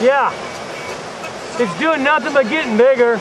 Yeah. It's doing nothing but getting bigger.